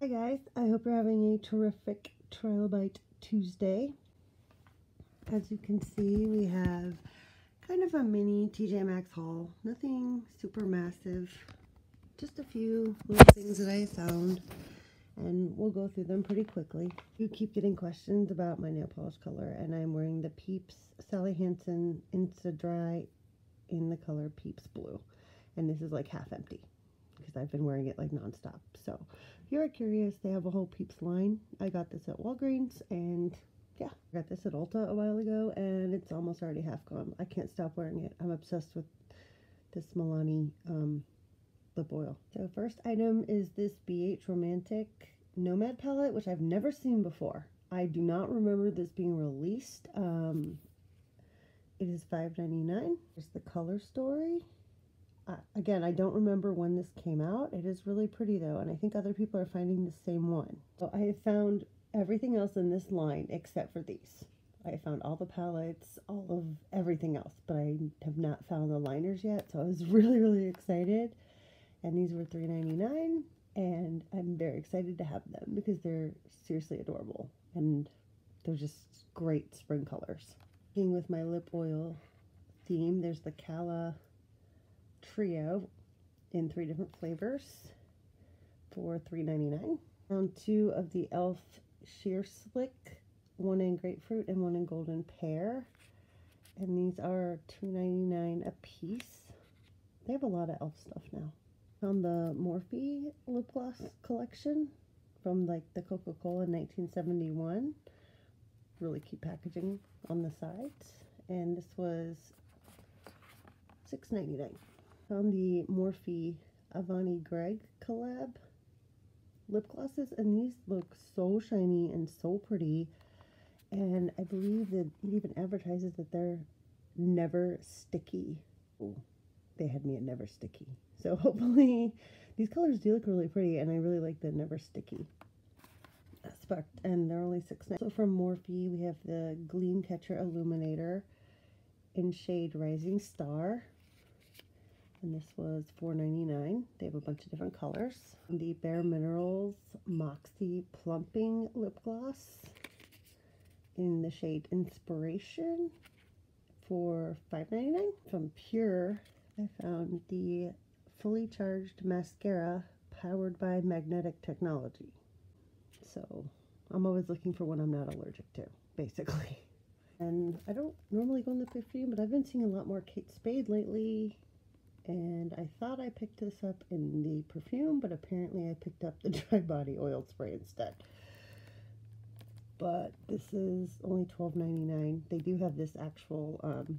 Hi guys, I hope you're having a terrific Trilobite Tuesday. As you can see, we have kind of a mini TJ Maxx haul. Nothing super massive, just a few little things that I found and we'll go through them pretty quickly. You keep getting questions about my nail polish color and I'm wearing the Peeps Sally Hansen Insta Dry in the color Peeps Blue and this is like half empty because I've been wearing it like nonstop. So if you're curious, they have a whole Peeps line. I got this at Walgreens and yeah, I got this at Ulta a while ago and it's almost already half gone. I can't stop wearing it. I'm obsessed with this Milani um, lip oil. So first item is this BH Romantic Nomad palette, which I've never seen before. I do not remember this being released. Um, it is $5.99. There's the color story again, I don't remember when this came out. It is really pretty though, and I think other people are finding the same one. So I have found everything else in this line except for these. I found all the palettes, all of everything else, but I have not found the liners yet, so I was really, really excited. And these were $3.99, and I'm very excited to have them because they're seriously adorable, and they're just great spring colors. Being with my lip oil theme, there's the Cala trio in three different flavors for $3.99. Found two of the e.l.f. Sheer Slick, one in grapefruit and one in golden pear. And these are $2.99 a piece. They have a lot of e.l.f. stuff now. Found the Morphe gloss collection from like the Coca-Cola 1971. Really cute packaging on the sides. And this was $6.99 found the Morphe Avani Gregg collab lip glosses and these look so shiny and so pretty and I believe that it even advertises that they're never sticky. Ooh, they had me at never sticky. So hopefully these colors do look really pretty and I really like the never sticky aspect and they're only six nine. So from Morphe we have the Gleam Catcher Illuminator in shade Rising Star and this was $4.99. They have a bunch of different colors. The Bare Minerals Moxie Plumping Lip Gloss in the shade Inspiration for $5.99. From PUR, I found the Fully Charged Mascara powered by magnetic technology. So I'm always looking for one I'm not allergic to, basically. And I don't normally go in the perfume, but I've been seeing a lot more Kate Spade lately and I thought I picked this up in the perfume, but apparently I picked up the dry body oil spray instead. But this is only $12.99. They do have this actual um,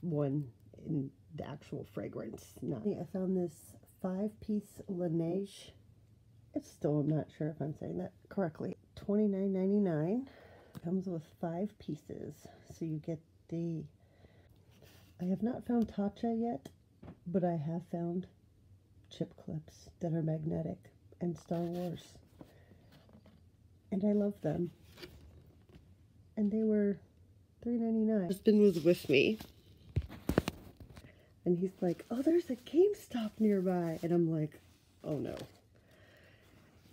one in the actual fragrance. Now, I found this five-piece Laneige. It's still, I'm not sure if I'm saying that correctly. $29.99. Comes with five pieces. So you get the... I have not found Tatcha yet but I have found chip clips that are magnetic and Star Wars. And I love them. And they were $3.99. Husband was with me. And he's like, oh, there's a GameStop nearby. And I'm like, oh no.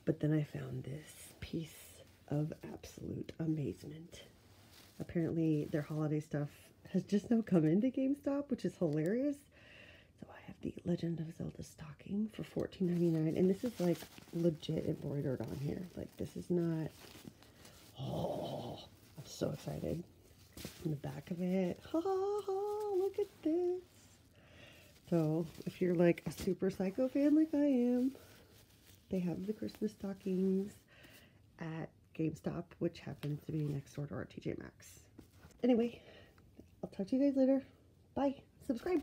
But then I found this piece of absolute amazement. Apparently their holiday stuff has just now come into GameStop, which is hilarious the Legend of Zelda stocking for $14.99. And this is like legit embroidered on here. Like this is not, oh, I'm so excited. In the back of it, ha ha ha, look at this. So if you're like a super psycho fan like I am, they have the Christmas stockings at GameStop, which happens to be next door to our TJ Maxx. Anyway, I'll talk to you guys later. Bye. Subscribe.